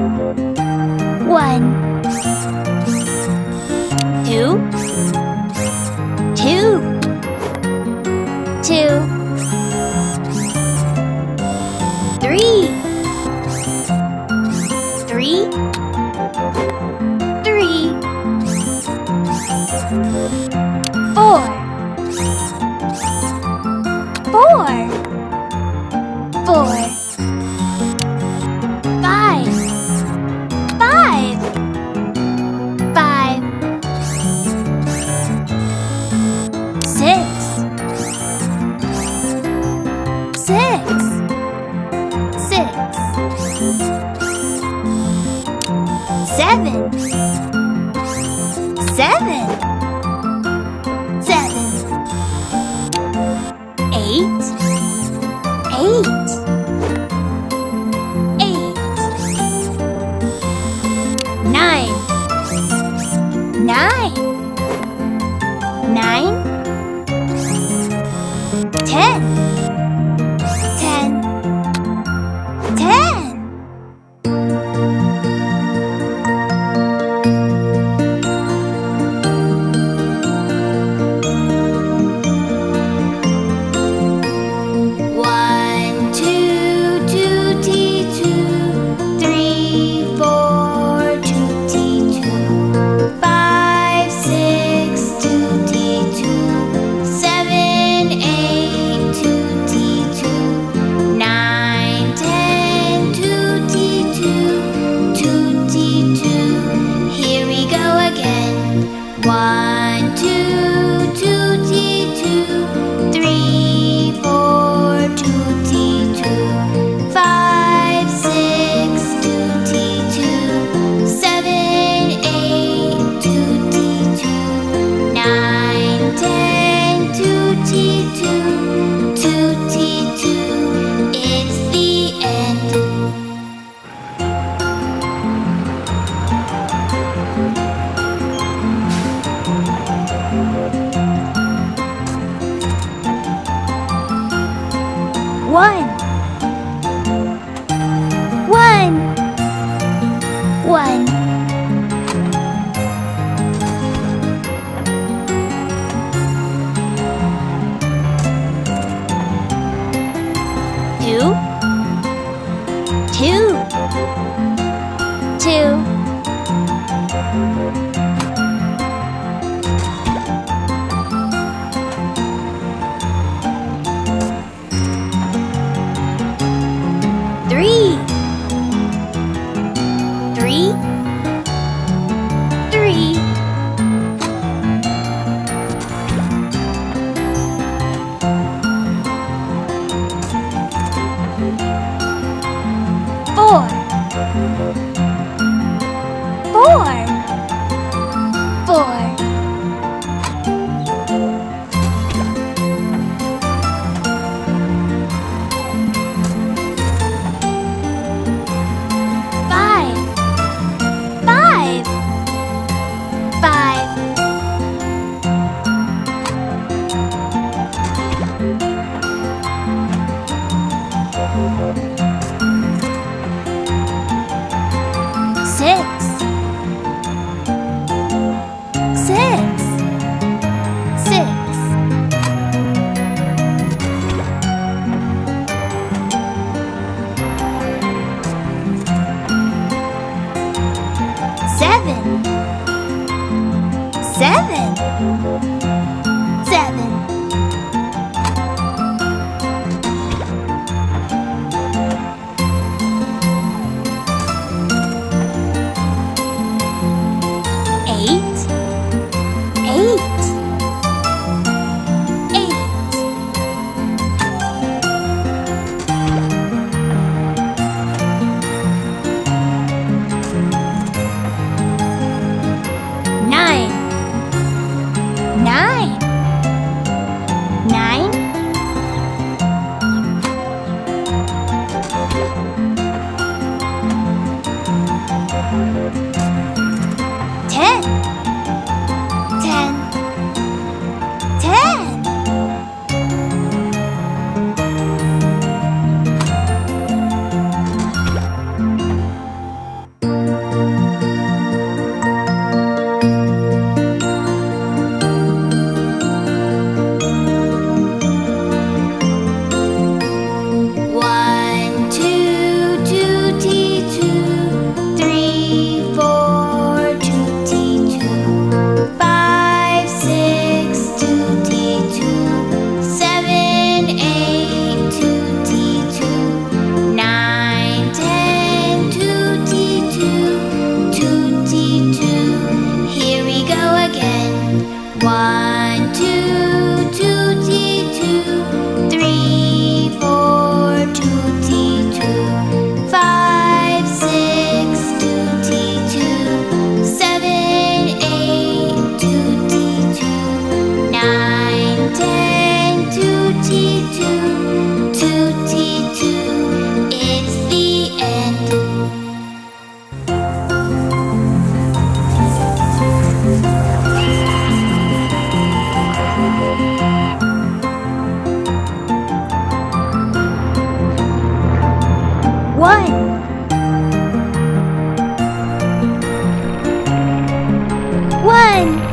One. Seven. Seven. Two, seven, seven. One.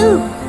Two.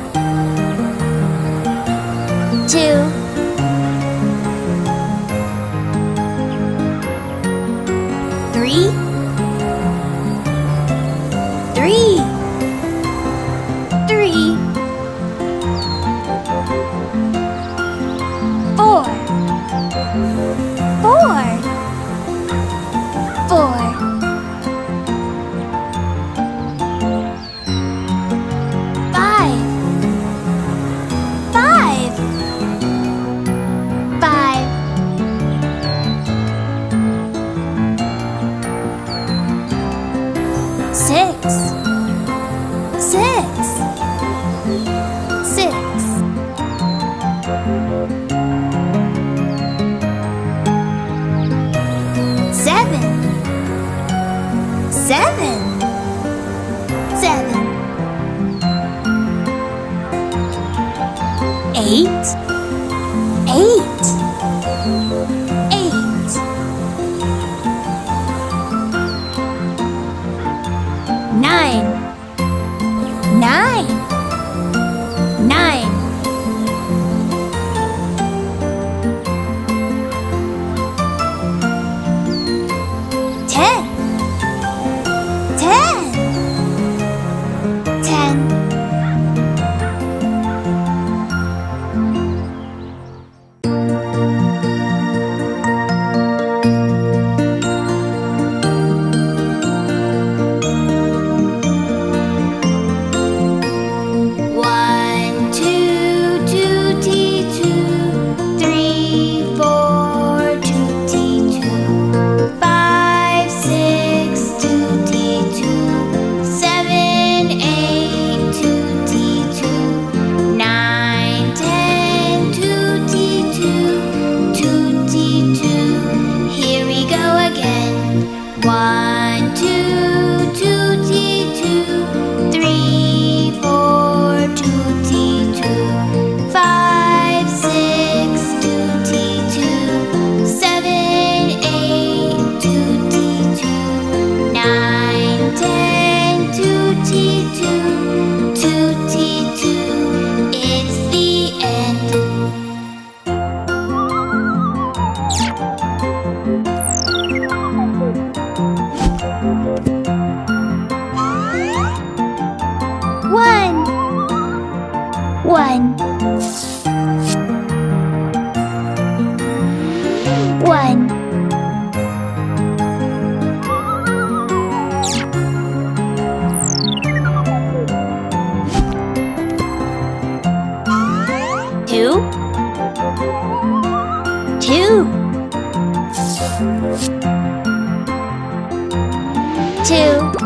Two.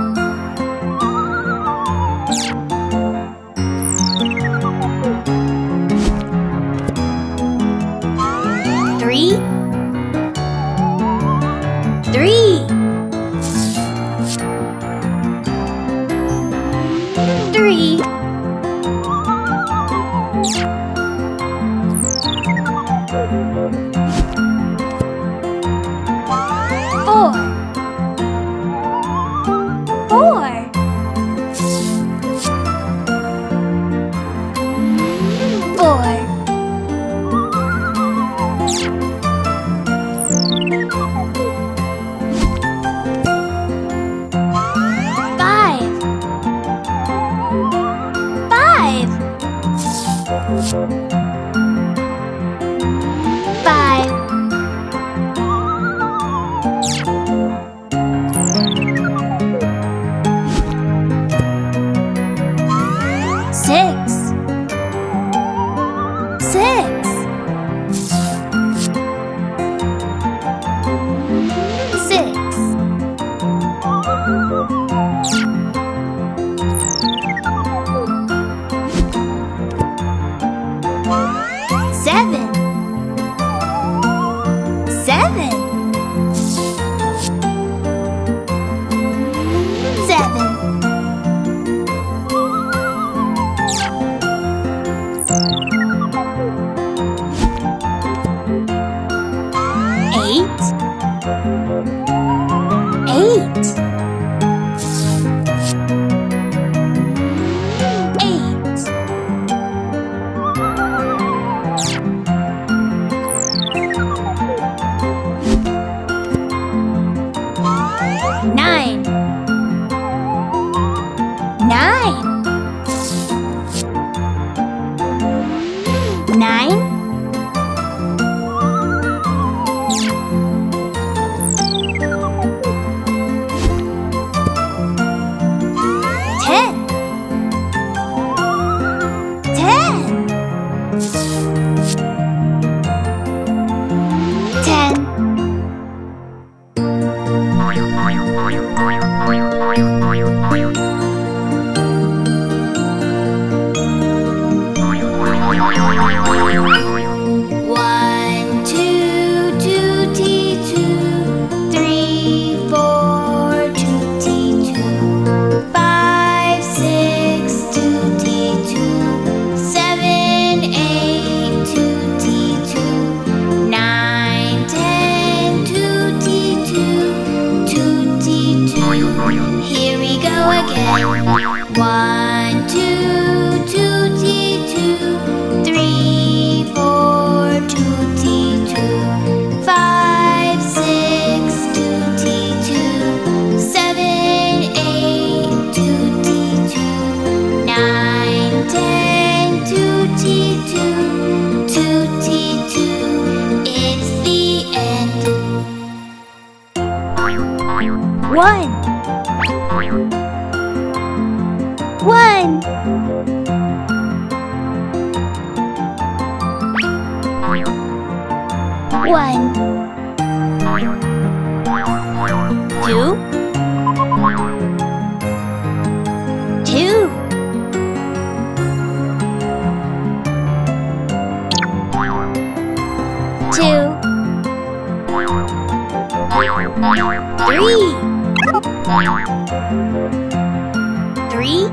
Three. Three.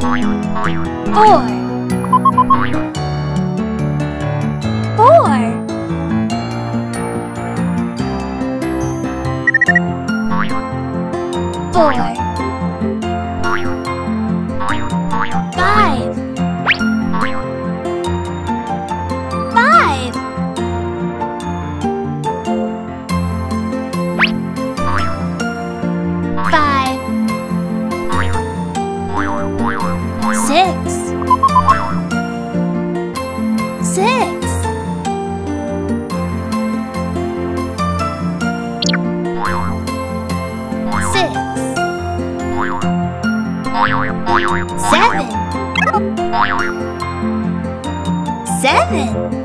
Three. Four. Four. Seven. Seven.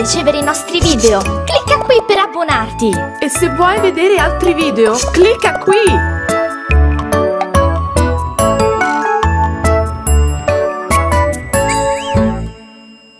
ricevere i nostri video, clicca qui per abbonarti! E se vuoi vedere altri video, clicca qui!